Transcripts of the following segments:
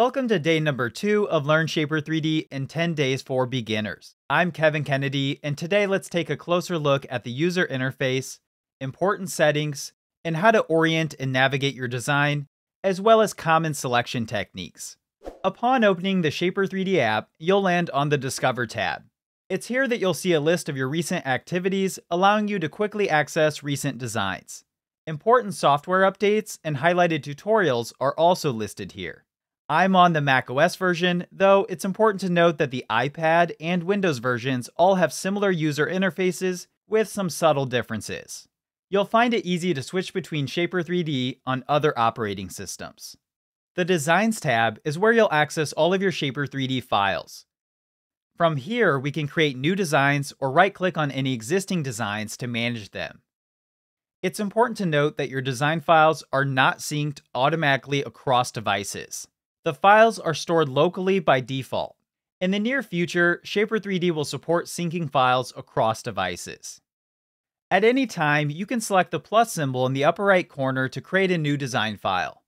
Welcome to day number two of Learn Shapr3D in 10 Days for Beginners. I'm Kevin Kennedy, and today let's take a closer look at the user interface, important settings, and how to orient and navigate your design, as well as common selection techniques. Upon opening the Shapr3D app, you'll land on the Discover tab. It's here that you'll see a list of your recent activities, allowing you to quickly access recent designs. Important software updates and highlighted tutorials are also listed here. I'm on the macOS version, though it's important to note that the iPad and Windows versions all have similar user interfaces with some subtle differences. You'll find it easy to switch between Shapr3D on other operating systems. The Designs tab is where you'll access all of your Shapr3D files. From here, we can create new designs or right-click on any existing designs to manage them. It's important to note that your design files are not synced automatically across devices. The files are stored locally by default. In the near future, Shapr3D will support syncing files across devices. At any time, you can select the plus symbol in the upper right corner to create a new design file.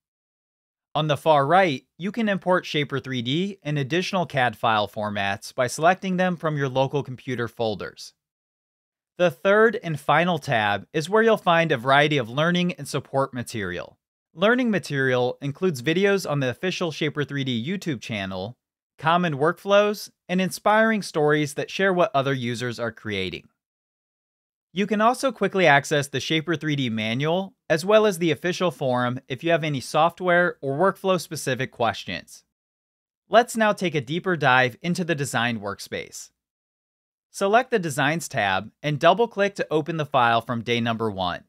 On the far right, you can import Shapr3D and additional CAD file formats by selecting them from your local computer folders. The third and final tab is where you'll find a variety of learning and support material. Learning material includes videos on the official Shapr3D YouTube channel, common workflows, and inspiring stories that share what other users are creating. You can also quickly access the Shapr3D manual, as well as the official forum if you have any software or workflow specific questions. Let's now take a deeper dive into the design workspace. Select the Designs tab and double click to open the file from day number one.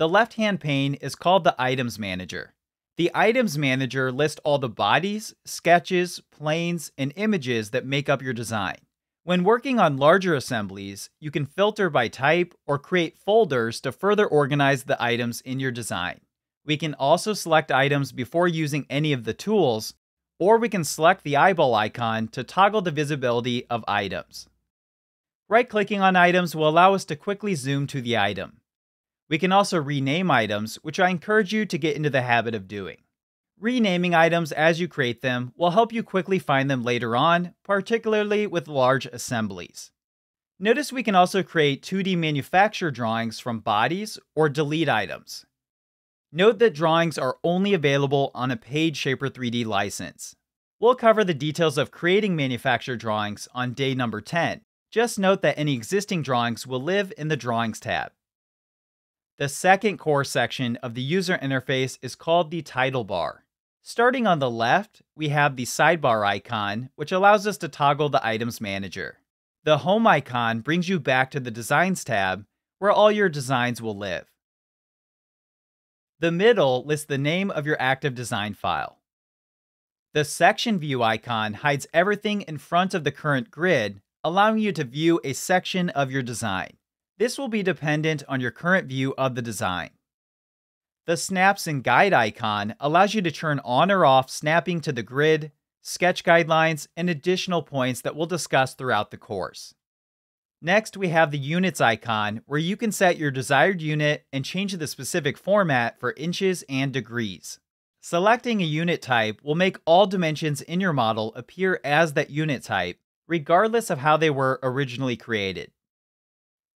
The left-hand pane is called the Items Manager. The Items Manager lists all the bodies, sketches, planes, and images that make up your design. When working on larger assemblies, you can filter by type or create folders to further organize the items in your design. We can also select items before using any of the tools, or we can select the eyeball icon to toggle the visibility of items. Right-clicking on items will allow us to quickly zoom to the item. We can also rename items, which I encourage you to get into the habit of doing. Renaming items as you create them will help you quickly find them later on, particularly with large assemblies. Notice we can also create 2D manufacture drawings from bodies or delete items. Note that drawings are only available on a paid Shapr3D license. We'll cover the details of creating manufacture drawings on day number 10. Just note that any existing drawings will live in the Drawings tab. The second core section of the user interface is called the title bar. Starting on the left, we have the sidebar icon, which allows us to toggle the items manager. The home icon brings you back to the Designs tab, where all your designs will live. The middle lists the name of your active design file. The section view icon hides everything in front of the current grid, allowing you to view a section of your design. This will be dependent on your current view of the design. The Snaps and Guide icon allows you to turn on or off snapping to the grid, sketch guidelines, and additional points that we'll discuss throughout the course. Next, we have the Units icon, where you can set your desired unit and change the specific format for inches and degrees. Selecting a unit type will make all dimensions in your model appear as that unit type, regardless of how they were originally created.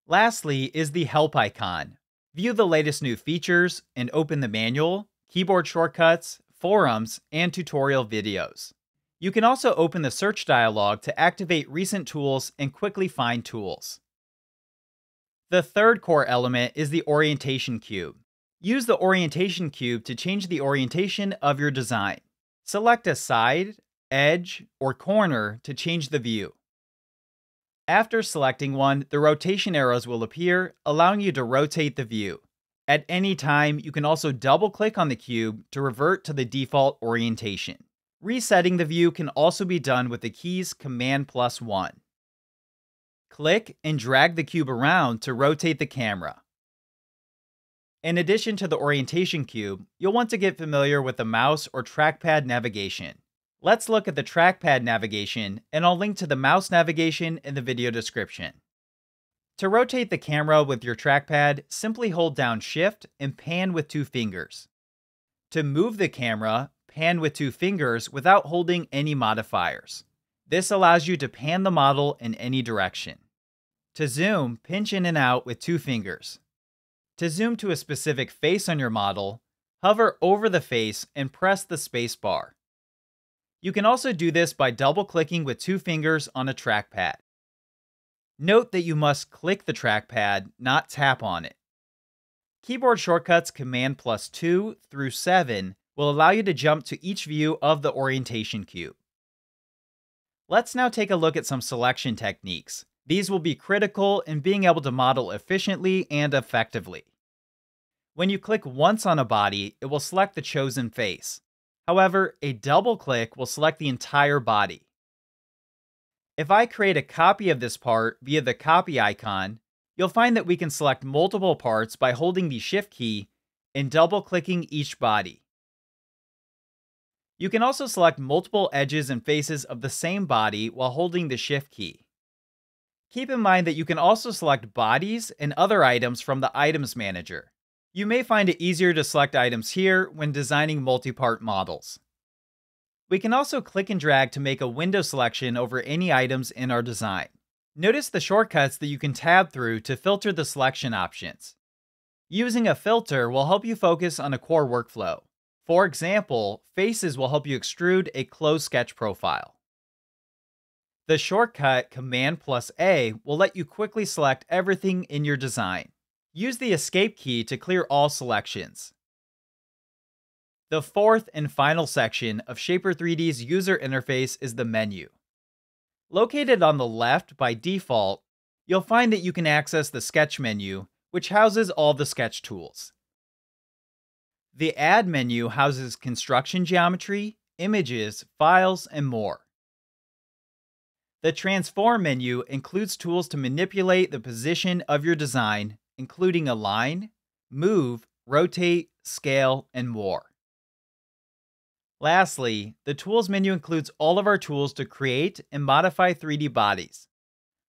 Lastly is the help icon. View the latest new features and open the manual, keyboard shortcuts, forums, and tutorial videos. You can also open the search dialog to activate recent tools and quickly find tools. The third core element is the orientation cube. Use the orientation cube to change the orientation of your design. Select a side, edge, or corner to change the view. After selecting one, the rotation arrows will appear, allowing you to rotate the view. At any time, you can also double click on the cube to revert to the default orientation. Resetting the view can also be done with the keys Command plus 1. Click and drag the cube around to rotate the camera. In addition to the orientation cube, you'll want to get familiar with the mouse or trackpad navigation. Let's look at the trackpad navigation, and I'll link to the mouse navigation in the video description. To rotate the camera with your trackpad, simply hold down Shift and pan with two fingers. To move the camera, pan with two fingers without holding any modifiers. This allows you to pan the model in any direction. To zoom, pinch in and out with two fingers. To zoom to a specific face on your model, hover over the face and press the space bar. You can also do this by double clicking with two fingers on a trackpad. Note that you must click the trackpad, not tap on it. Keyboard shortcuts Command plus 2 through 7 will allow you to jump to each view of the orientation cube. Let's now take a look at some selection techniques. These will be critical in being able to model efficiently and effectively. When you click once on a body, it will select the chosen face. However, a double click will select the entire body. If I create a copy of this part via the copy icon, you'll find that we can select multiple parts by holding the shift key and double clicking each body. You can also select multiple edges and faces of the same body while holding the shift key. Keep in mind that you can also select bodies and other items from the Items Manager. You may find it easier to select items here when designing multi-part models. We can also click and drag to make a window selection over any items in our design. Notice the shortcuts that you can tab through to filter the selection options. Using a filter will help you focus on a core workflow. For example, faces will help you extrude a closed sketch profile. The shortcut Command plus A will let you quickly select everything in your design. Use the Escape key to clear all selections. The fourth and final section of Shapr3D's user interface is the menu. Located on the left by default, you'll find that you can access the Sketch menu, which houses all the sketch tools. The Add menu houses construction geometry, images, files, and more. The Transform menu includes tools to manipulate the position of your design, including align, move, rotate, scale, and more. Lastly, the Tools menu includes all of our tools to create and modify 3D bodies.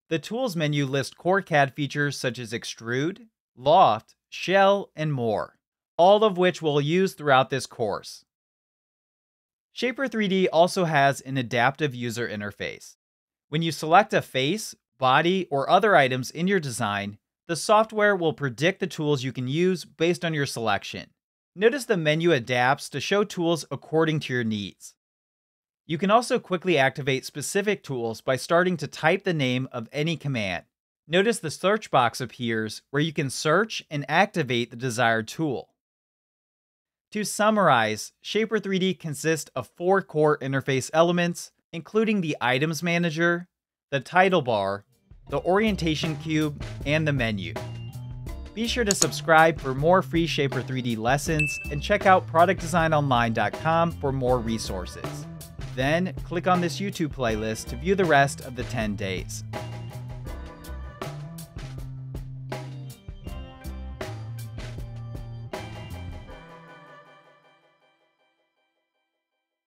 The Tools menu lists core CAD features such as Extrude, Loft, Shell, and more, all of which we'll use throughout this course. Shapr3D also has an adaptive user interface. When you select a face, body, or other items in your design, the software will predict the tools you can use based on your selection. Notice the menu adapts to show tools according to your needs. You can also quickly activate specific tools by starting to type the name of any command. Notice the search box appears where you can search and activate the desired tool. To summarize, Shapr3D consists of four core interface elements including the Items Manager, the title bar, the Orientation Cube, and the menu. Be sure to subscribe for more free Shapr3D lessons and check out productdesignonline.com for more resources. Then, click on this YouTube playlist to view the rest of the 10 days.